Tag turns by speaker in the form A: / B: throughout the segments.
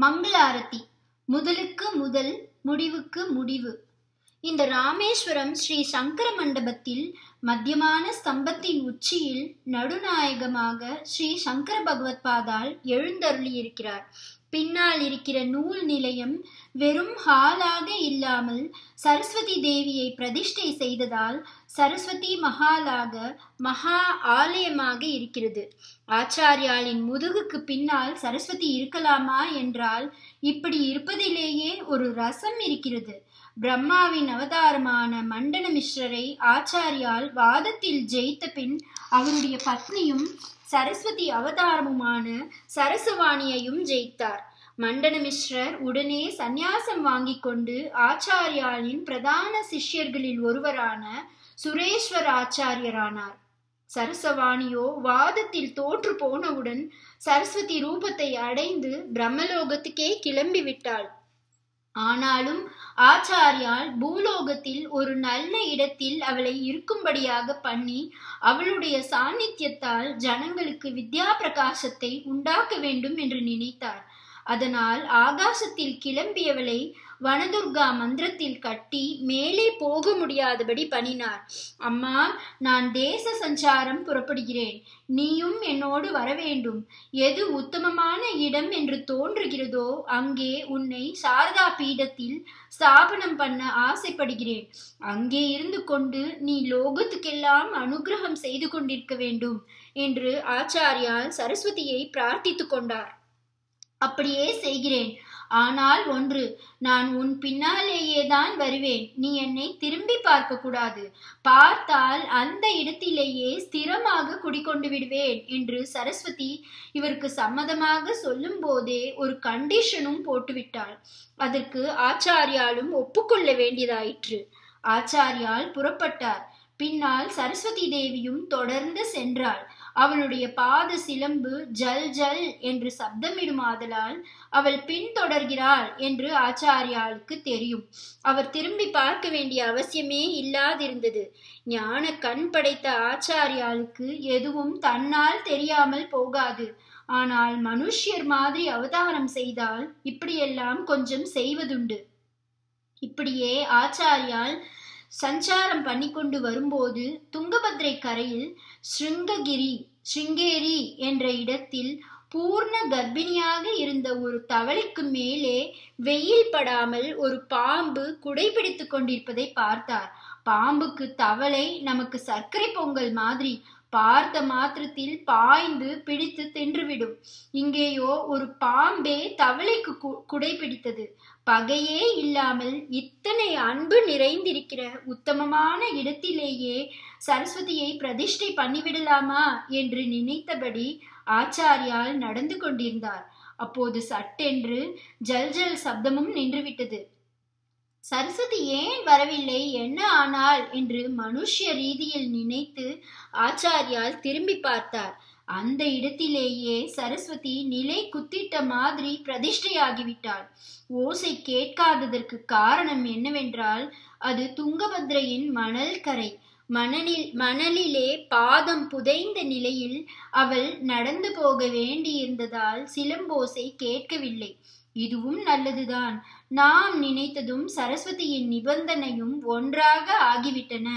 A: மங்கள ஆரத்தி. முதலுக்கு முதல் முடிவுக்கு முடிவு. இந்த ராமேஸ்வரம் ஸ்ரீ சங்கர மண்டபத்தில் மத்தியமான ஸ்தம்பத்தின் உச்சியில் நடுநாயகமாக ஸ்ரீ சங்கர பகவத் பாதால் எழுந்தருளி இருக்கிறார் பின்னால் இருக்கிற நூல் நிலையம் வெறும் ஹாலாக இல்லாமல் சரஸ்வதி தேவியை பிரதிஷ்டை செய்ததால் சரஸ்வதி மகாலாக மகா ஆலயமாக இருக்கிறது. ஆச்சாரியாலின் முதுகுக்கு பின்னால் சரஸ்வதி இருக்கலாமா என்றால் இப்படி இருப்பதிலேயே ஒரு ரசம் இருக்கிறது. பிரம்மாவின் அவதாரமான மண்டன மிஸ்ரரை ஆச்சாரியால் வாதத்தில் ஜெயித்த பின் அவருடைய பத்னியும் சரஸ்வதி அவதாரமுமான சரசுவாணியையும் ஜெயித்தார். மண்டன மிஸ்ரர் உடனே சந்நியாசம் வாங்கி கொண்டு ஆச்சாரியாலின் பிரதான சிஷ்யர்களில் ஒருவரான சுரேஸ்வர் ஆச்சாரியரானார் சரசவாணியோ வாதத்தில் தோற்று போனவுடன் சரஸ்வதி ரூபத்தை அடைந்து பிரம்மலோகத்துக்கே கிளம்பி விட்டாள். ஆனாலும் ஆச்சாரியால் பூலோகத்தில் ஒரு நல்ல இடத்தில் அவளை இருக்கும்படியாக பண்ணி அவளுடைய சாநித்தியத்தால் ஜனங்களுக்கு வித்யா பிரகாசத்தை உண்டாக்க வேண்டும் என்று நினைத்தார். அதனால் ஆகாசத்தில் கிளம்பியவளை வனதுர்கா மந்திரத்தில் கட்டி மேலே போக முடியாதபடி பண்ணினார். அம்மா நான் தேச சஞ்சாரம் புறப்படுகிறேன். நீயும் என்னோடு வரவேண்டும் எது உத்தமமான இடம் என்று தோன்றுகிறதோ அங்கே உன்னை சாரதா பீடத்தில் ஸ்தாபனம் பண்ண ஆசைப்படுகிறேன். அங்கே இருந்து கொண்டு நீ லோகத்துக்கெல்லாம் அனுகிரகம் செய்து கொண்டிருக்க வேண்டும் என்று ஆச்சாரியால் சரஸ்வதியை பிரார்த்தித்து கொண்டார். அப்படியே செய்கிறேன். ஆனால் ஒன்று நான் உன் பின்னாலேயே தான் வருவேன். நீ என்னை திரும்பி பார்க்க கூடாது பார்த்தால் அந்த இடத்திலேயே ஸ்திரமாக குடிக்கொண்டு விடுவேன் என்று சரஸ்வதி இவருக்கு சம்மதமாக சொல்லும் போதே ஒரு கண்டிஷனும் போட்டுவிட்டாள். அதற்கு ஆச்சாரியாலும் ஒப்புக்கொள்ள வேண்டியதாயிற்று. ஆச்சாரியால் புறப்பட்டார். பின்னால் சரஸ்வதி தேவியும் தொடர்ந்து சென்றாள். அவளுடைய பாத சிலம்பு ஜல் ஜல் என்று சப்தமிடுமாதலால் அவள் பின்தொடர்கிறாள் என்று ஆச்சாரியாளுக்கு தெரியும். அவர் திரும்பி பார்க்க வேண்டிய அவசியமே இல்லாதிருந்தது. ஞான கண் படைத்த ஆச்சாரியாளுக்கு எதுவும் தன்னால் தெரியாமல் போகாது. ஆனால் மனுஷ்யர் மாதிரி அவதாரம் செய்தால் இப்படியெல்லாம் கொஞ்சம் செய்வதுண்டு. இப்படியே ஆச்சாரியால் சஞ்சாரம் பண்ணி கொண்டு வரும்போது துங்கபத்ரை கரையில் ஸ்ருங்ககிரி ஸ்ருங்கேரி என்ற இடத்தில் பூர்ண கர்ப்பிணியாக இருந்த ஒரு தவளைக்கு மேலே வெயில் படாமல் ஒரு பாம்பு குடைபிடித்து கொண்டிருப்பதை பார்த்தார். பாம்புக்கு தவளை நமக்கு சர்க்கரை பொங்கல் மாதிரி பார்த்த மாத்திரத்தில் பாய்ந்து பிடித்து தின்றுவிடும். இங்கேயோ ஒரு பாம்பே தவளைக்கு குடை பிடித்தது பகையே இல்லாமல் இத்தனை அன்பு நிறைந்திருக்கிற உத்தமமான இடத்திலேயே சரஸ்வதியை பிரதிஷ்டை பண்ணிவிடலாமா என்று நினைத்தபடி ஆச்சாரியால் நடந்து கொண்டிருந்தார். அப்போது சட்டென்று ஜல் ஜல் சப்தமும் நின்றுவிட்டது. சரஸ்வதி ஏன் வரவில்லை? என்ன ஆனால் என்று மனுஷ்ய ரீதியில் நினைத்து ஆச்சாரியால் திரும்பி பார்த்தார். அந்த இடத்திலேயே சரஸ்வதி நிலை குத்திட்ட மாதிரி பிரதிஷ்டையாகிவிட்டாள். ஓசை கேட்காததற்கு காரணம் என்னவென்றால் அது துங்கபத்ரையின் மணல் கரை. மணலில் மணலிலே பாதம் புதைந்த நிலையில் அவள் நடந்து போக வேண்டியிருந்ததால் சிலம்போசை கேட்கவில்லை. இதுவும் நல்லதுதான். நாம் நினைத்ததும் சரஸ்வதியின் நிபந்தனையும் ஒன்றாக ஆகிவிட்டன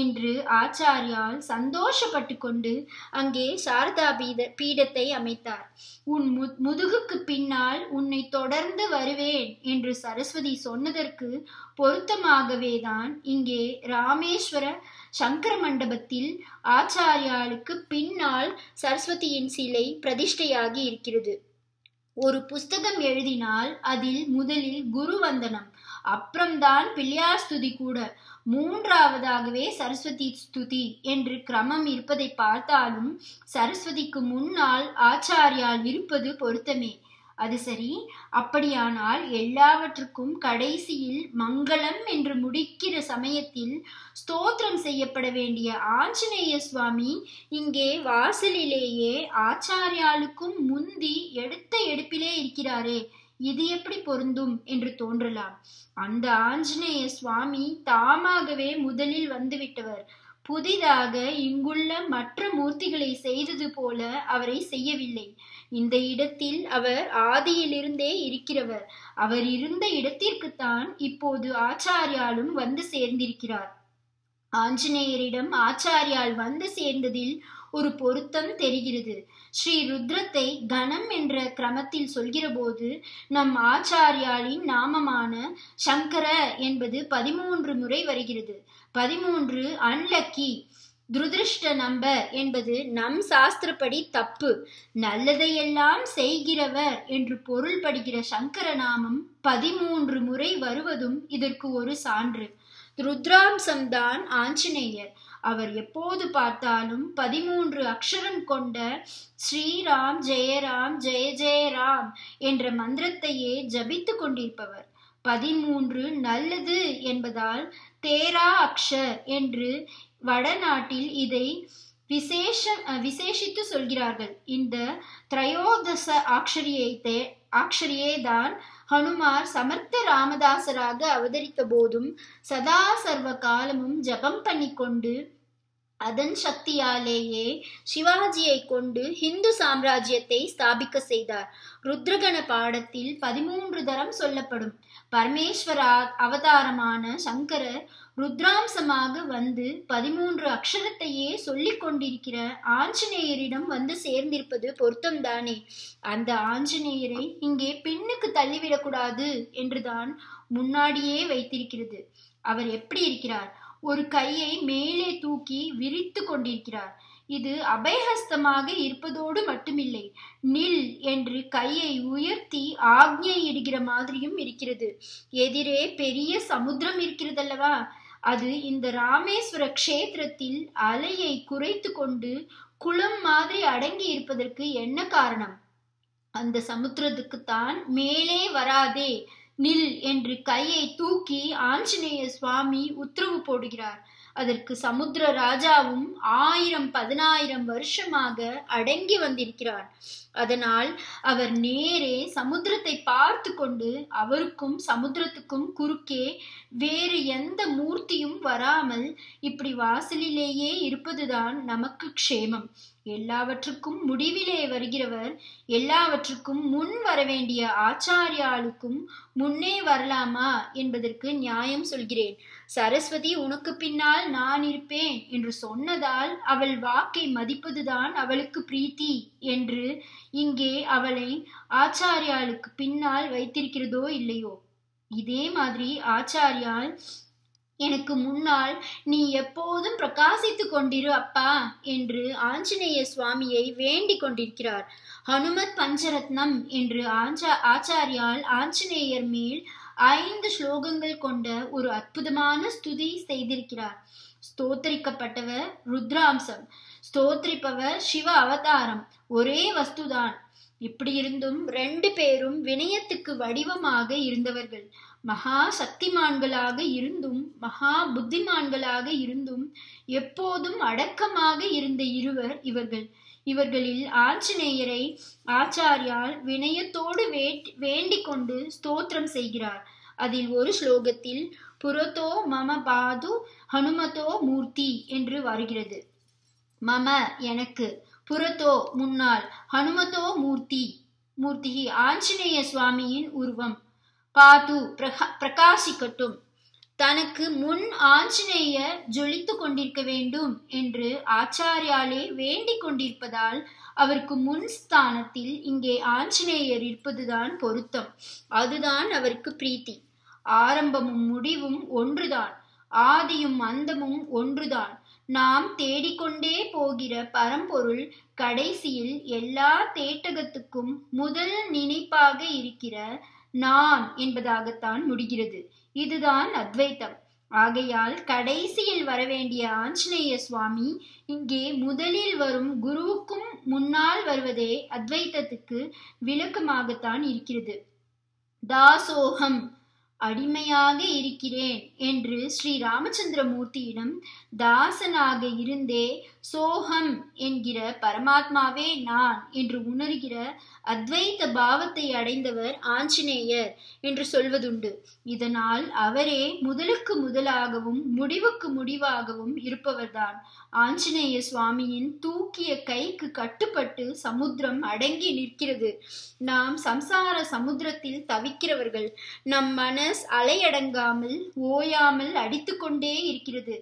A: என்று ஆச்சாரியால் சந்தோஷப்பட்டு கொண்டு அங்கே சாரதா பீட பீடத்தை அமைத்தார். உன் மு முதுகுக்கு பின்னால் உன்னை தொடர்ந்து வருவேன் என்று சரஸ்வதி சொன்னதற்கு பொருத்தமாகவேதான் இங்கே ராமேஸ்வர சங்கர மண்டபத்தில் ஆச்சாரியாளுக்கு பின்னால் சரஸ்வதியின் சிலை பிரதிஷ்டையாகி இருக்கிறது. ஒரு புஸ்தகம் எழுதினால் அதில் முதலில் குரு வந்தனம் அப்புறம்தான் பிள்ளையார் ஸ்துதி கூட. மூன்றாவதாகவே சரஸ்வதி ஸ்துதி என்று கிரமம் இருப்பதை பார்த்தாலும் சரஸ்வதிக்கு முன்னால் ஆச்சாரியால் இருப்பது பொருத்தமே. அது சரி. அப்படியானால் எல்லாவற்றுக்கும் கடைசியில் மங்களம் என்று முடிக்கிற சமயத்தில் ஸ்தோத்திரம் செய்யப்பட வேண்டிய ஆஞ்சநேய சுவாமி இங்கே வாசலிலேயே ஆச்சாரியாளுக்கும் முந்தி எடுத்த எடுப்பிலே இருக்கிறாரே. இது எப்படி பொருந்தும் என்று தோன்றலாம். அந்த ஆஞ்சநேய சுவாமி தாமாகவே முதலில் வந்துவிட்டவர். புதிதாக இங்குள்ள மற்ற மூர்த்திகளை செய்தது போல அவரை செய்யவில்லை. இந்த இடத்தில் அவர் ஆதியிலிருந்தே இருக்கிறவர். அவர் இருந்த இடத்திற்குத்தான் இப்போது ஆச்சாரியாலும் வந்து சேர்ந்திருக்கிறார். ஆஞ்சநேயரிடம் ஆச்சாரியால் வந்து சேர்ந்ததில் ஒரு பொருத்தம் தெரிகிறது. ஸ்ரீ ருத்ரத்தை கணம் என்ற கிரமத்தில் சொல்கிறபோது நம் ஆச்சாரியாலின் நாமமான சங்கர என்பது பதிமூன்று முறை வருகிறது. பதிமூன்று அன்லக்கி துரதிருஷ்ட நம்பர் என்பது நம் சாஸ்திரப்படி தப்பு நல்லதையெல்லாம் செய்கிறவர் என்று பொருள்படுகிற சங்கர நாமம் பதிமூன்று முறை வருவதும் இதற்கு ஒரு சான்று. ருத்ராம்சம்தான் ஆஞ்சநேயர். அவர் எப்போது பார்த்தாலும் பதிமூன்று அக்ஷரம் கொண்ட ஸ்ரீராம் ஜெயராம் ஜெய ஜெயராம் என்ற மந்திரத்தையே ஜபித்து கொண்டிருப்பவர். பதிமூன்று நல்லது என்பதால் தேரா அக்ஷர் என்று வடநாட்டில் இதை விசேஷ விசேஷித்து சொல்கிறார்கள். இந்த திரையோதச ஆக்ஷரியை ஆக்ஷரியே தான் ஹனுமார் சமர்த்த ராமதாசராக அவதரித்த போதும் சதா சர்வ காலமும் ஜபம் பண்ணி கொண்டு அதன் சக்தியாலேயே சிவாஜியை கொண்டு ஹிந்து சாம்ராஜ்யத்தை ஸ்தாபிக்க செய்தார். ருத்ரகண பாடத்தில் பதிமூன்று தரம் சொல்லப்படும். பரமேஸ்வரா அவதாரமான சங்கரர் ருத்ராம்சமாக வந்து பதிமூன்று அக்ஷரத்தையே சொல்லிக் கொண்டிருக்கிற ஆஞ்சநேயரிடம் வந்து சேர்ந்திருப்பது பொருத்தம்தானே அந்த ஆஞ்சநேயரை இங்கே பின்னுக்கு தள்ளிவிடக்கூடாது என்றுதான் முன்னாடியே வைத்திருக்கிறது. அவர் எப்படி இருக்கிறார்? ஒரு கையை மேலே தூக்கி விரித்து கொண்டிருக்கிறார். இது அபயஹஸ்தமாக இருப்பதோடு மட்டுமில்லை. நில் என்று கையை உயர்த்தி ஆக்ஞை இடுகிற மாதிரியும் இருக்கிறது. எதிரே பெரிய சமுத்திரம் இருக்கிறதல்லவா? அது இந்த ராமேஸ்வர க்ஷேத்திரத்தில் அலையை குறைத்து கொண்டு குளம் மாதிரி அடங்கி இருப்பதற்கு என்ன காரணம்? அந்த சமுத்திரத்துக்குத்தான் மேலே வராதே. நில் என்று கையை தூக்கி ஆஞ்சநேய சுவாமி உத்தரவு போடுகிறார். அதற்கு சமுத்திர ராஜாவும் ஆயிரம் பதினாயிரம் வருஷமாக அடங்கி வந்திருக்கிறார். அதனால் அவர் நேரே சமுத்திரத்தை பார்த்து கொண்டு அவருக்கும் சமுத்திரத்துக்கும் குறுக்கே வேறு எந்த மூர்த்தியும் வராமல் இப்படி வாசலிலேயே இருப்பதுதான் நமக்கு க்ஷேமம். எல்லாவற்றுக்கும் முடிவிலே வருகிறவர் எல்லாவற்றுக்கும் முன் வர வேண்டிய ஆச்சாரியாளுக்கும் முன்னே வரலாமா என்பதற்கு நியாயம் சொல்கிறேன். சரஸ்வதி உனக்கு பின்னால் நான் இருப்பேன் என்று சொன்னதால் அவள் வாக்கை மதிப்பதுதான் அவளுக்கு பிரீத்தி என்று இங்கே அவளை ஆச்சாரியாளுக்கு பின்னால் வைத்திருக்கிறதோ இல்லையோ? இதே மாதிரி ஆச்சாரியால் எனக்கு முன்னால் நீ எப்போதும் பிரகாசித்து கொண்டிரு அப்பா என்று ஆஞ்சநேய சுவாமியை வேண்டிக் கொண்டிருக்கிறார். ஹனுமத் பஞ்சரத்னம் என்று ஆஞ்சா ஆச்சாரியால் ஆஞ்சநேயர் மேல் ஐந்து ஸ்லோகங்கள் கொண்ட ஒரு அற்புதமான ஸ்துதி செய்திருக்கிறார். ஸ்தோத்தரிக்கப்பட்டவர் ருத்ராம்சம். ஸ்தோத்திரிப்பவர் சிவ அவதாரம். ஒரே வஸ்துதான். இப்படி இருந்தும் ரெண்டு பேரும் வினயத்துக்கு வடிவமாக இருந்தவர்கள். மகா சக்திமான்களாக இருந்தும் மகா புத்திமான்களாக இருந்தும் எப்போதும் அடக்கமாக இருந்த இருவர் இவர்கள். இவர்களில் ஆஞ்சநேயரை ஆச்சாரியால் வினயத்தோடு வேண்டிக் கொண்டு ஸ்தோத்திரம் செய்கிறார். அதில் ஒரு ஸ்லோகத்தில் புறத்தோ மம பாது ஹனுமதோ மூர்த்தி என்று வருகிறது. மம எனக்கு புறத்தோ முன்னால் ஹனுமதோ மூர்த்தி மூர்த்தி ஆஞ்சநேய சுவாமியின் உருவம். பாது பிரகா பிரகாசிக்கட்டும். தனக்கு முன் ஆஞ்சநேயர் ஜொலித்து கொண்டிருக்க வேண்டும் என்று ஆச்சாரியாலே வேண்டிக் கொண்டிருப்பதால் அவருக்கு முன் ஸ்தானத்தில் இங்கே ஆஞ்சநேயர் இருப்பதுதான் பொருத்தம். அதுதான் அவருக்கு பிரீத்தி. ஆரம்பமும் முடிவும் ஒன்றுதான். ஆதியும் அந்தமும் ஒன்றுதான். நாம் தேடிக்கொண்டே போகிற பரம்பொருள் கடைசியில் எல்லா தேட்டகத்துக்கும் முதல் நினைப்பாக இருக்கிற நான் என்பதாகத்தான் முடிகிறது. இதுதான் அத்வைத்தம். ஆகையால் கடைசியில் வரவேண்டிய ஆஞ்சநேய சுவாமி இங்கே முதலில் வரும் குருவுக்கும் முன்னால் வருவதே அத்வைத்தத்துக்கு விளக்கமாகத்தான் இருக்கிறது. தாசோகம் அடிமையாக இருக்கிறேன் என்று ஸ்ரீ ராமச்சந்திரமூர்த்தியிடம் தாசனாக இருந்தே சோகம் என்கிற பரமாத்மாவே நான் என்று உணர்கிற அத்வைத பாவத்தை அடைந்தவர் ஆஞ்சநேயர் என்று சொல்வதுண்டு. இதனால் அவரே முதலுக்கு முதலாகவும் முடிவுக்கு முடிவாகவும் இருப்பவர்தான். ஆஞ்சநேய சுவாமியின் தூக்கிய கைக்கு கட்டுப்பட்டு சமுத்திரம் அடங்கி நிற்கிறது. நாம் சம்சார சமுத்திரத்தில் தவிக்கிறவர்கள் நம் மனஸ் அலையடங்காமல் ஓயாமல் அடித்துக்கொண்டே இருக்கிறது.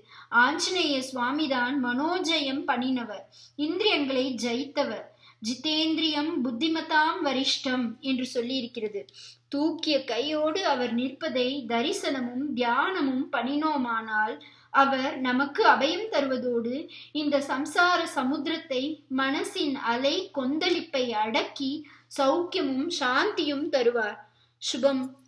A: ஆஞ்சநேய சுவாமிதான் மனோஜயம் பண்ணினவர் இந்திரியங்களை ஜெயித்தவர். ஜிதேந்திரியம் புத்திமதாம் வரிஷ்டம் என்று சொல்லியிருக்கிறது. தூக்கிய கையோடு அவர் நிற்பதை தரிசனமும் தியானமும் பண்ணினோமானால் அவர் நமக்கு அபயம் தருவதோடு இந்த சம்சார சமுத்திரத்தை மனசின் அலை கொந்தளிப்பை அடக்கி சௌக்கியமும் சாந்தியும் தருவார். சுபம்.